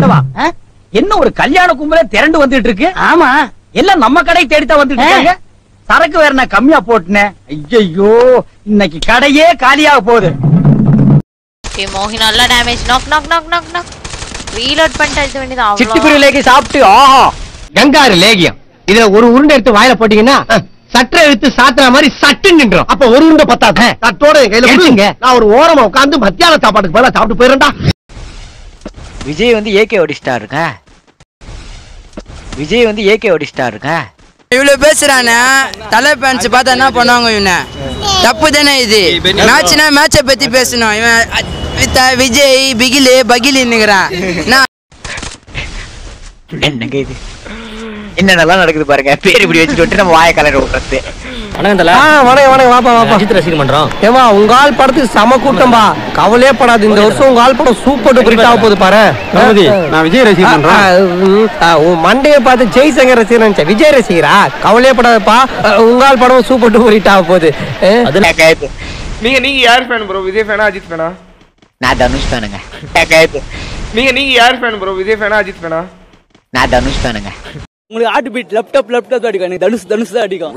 ஆண்டவா என்ன ஒரு கல்யாண கும்பலே திரண்டு வந்துட்டு இருக்கு? ஆமா. எல்லாம் நம்ம கடை தேடித்தான் வந்துட்டு இருக்காங்க. சரக்கு வேற நான் கம்மியா போட்டுனேன். ஐயோ இன்னைக்கு கடையே காலியாக போகுது. ஓகே மோகி நல்லா damage knock knock knock knock knock reload பண்ணிட்டு வேண்டியது சிட்டுக்குருவி அவ்வளோ லேக்கி சாப்பிட்டு ஆஹா. கங்காரு லேகியம். இதுல ஒரு உருண்டை எடுத்து வாயில போட்டீங்கன்னா சட்டை எடுத்து சாத்துற மாதிரி சட்டு நின்றோம் அப்ப ஒரு உருண்டை பத்தாது. தட்டோட கையில நான் ஒரு ஓரமா உட்கார்ந்து மத்தியான சாப்பாட்டுக்கு பதிலா சாப்பிட்டு போயிரண்டா விஜய் வந்து ஏகே ஓடிஸ்டாருங்க விஜய் வந்து ஏகே ஓடிஸ்டாருங்க இவ்வளவு பேசுறானே? தலை பேன்ஸ் பார்த்தா என்ன பண்ணுவாங்க இவனை? தப்பு தானே இது? மேட்ச்னா மேட்சை பத்தி பேசணும். இவன் விஜய் பிகிலு பகிலின்னுங்கிறான். நான் என்னங்க இது? என்னென்னலாம் நடக்குது பாருங்க. பேர் இப்படி வச்சுட்டு நம்ம வாய கலர் விடுறது வணக்கம் வணக்கம் வாப்பா வாப்பா. பண்றோம் ஏமா உங்க ஆள் படத்துக்கு சம கூட்டம்பா. கவலையே படாது. இந்த வருஷம் உங்க ஆள் படம் சூப்பர் டூப்பர் ஹிட் ஆக போகுது பாரு. நான் விஜய் ரசிகன் பண்றேன் உன் மண்டைய பார்த்து ஜெய்சங்கர் ரசிகர் நினைச்சேன். விஜய் ரசிகரா? கவலையே படாதப்பா. உங்க ஆள் படம் சூப்பர் டூப்பர் ஹிட் ஆக போகுது. நீங்க நீங்க யார் ஃபேன் ப்ரோ விஜய் ஃபேனா அஜித் ஃபேனா நான் தனுஷ் தானுங்க கேக்குது நீங்க நீங்க யார் ஃபேன் ப்ரோ விஜய் ஃபேனா அஜித் ஃபேனா நான் தனுஷ் தானுங்க உங்களுக்கு ஹார்ட் பீட் லேப்டாப் லேப்டாப் அடிக்கும். எனக்கு தனுஷ் தனுஷ் தான் அடிக்கும்.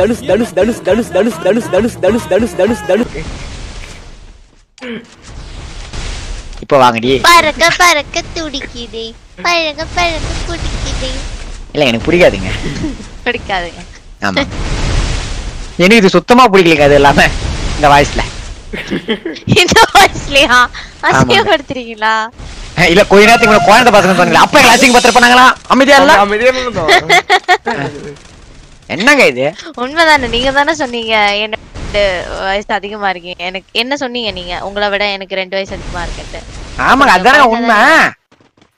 தனுஷ் தனுஷ் தனுஷ் தனுஷ் தனுஷ் தனுஷ் தனுஷ் தனுஷ் தனுஷ் தனுஷ் தனுஷ். இப்போ வாங்கடி. பறக்க பறக்க துடிக்குதே. பழக பழக குடிக்குதே. இல்ல எனக்கு பிடிக்காதுங்க. பிடிக்காதுங்க. ஆமா. எனக்கு இது சுத்தமா பிடிக்கலங்க அது இல்லாம இந்த வாய்ஸ்ல இந்த வயசுலயா அசிங்கப்படுத்துறீங்களா? இல்ல கொஞ்ச நேரத்துக்கு முன்னாடி குழந்தை பசங்க சொன்னீங்களா அப்ப எங்களை அசிங்க பத்திர பண்ணாங்களா அமைதியா இல்ல அமைதியா என்னங்க இது? உண்மைதானே நீங்க தானே சொன்னீங்க என்ன வயசு அதிகமா இருக்கீங்க. எனக்கு என்ன சொன்னீங்க நீங்க? உங்களை விட எனக்கு ரெண்டு வயசு அதிகமா இருக்குன்ட்டு. ஆமாங்க அதுதானே உண்மை.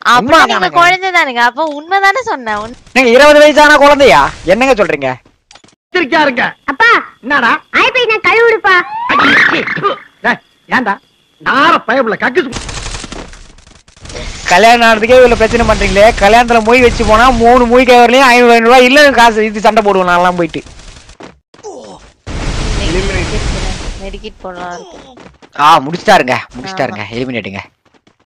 அப்ப உண்மை நீங்க தானேங்க. குழந்தை தானுங்க அப்ப உண்மைதானே சொன்னேன் நீங்க இருபது வயசான குழந்தையா? என்னங்க சொல்றீங்க? எச்சரிக்கையா இருங்க. அப்பா என்னடா? ஆய் போய் நான் கழுவிடுப்பா. டேய், ஏன்டா? நார பயப்புல கக்கு கல்யாணம் ஆனதுக்கே இவ்வளவு பிரச்சனை பண்றீங்களே கல்யாணத்துல மொய் வச்சு போனா மூணு மொய் கவர்லயும் ஐநூறு ஐநூறு ரூபாய் இல்ல காசு இது சண்டை போடுவோம் நான்லாம் போயிட்டு மெடிக்கிட் போடலாம் ஆ முடிச்சிட்டாருங்க முடிச்சிட்டாருங்க எலிமினேட்டுங்க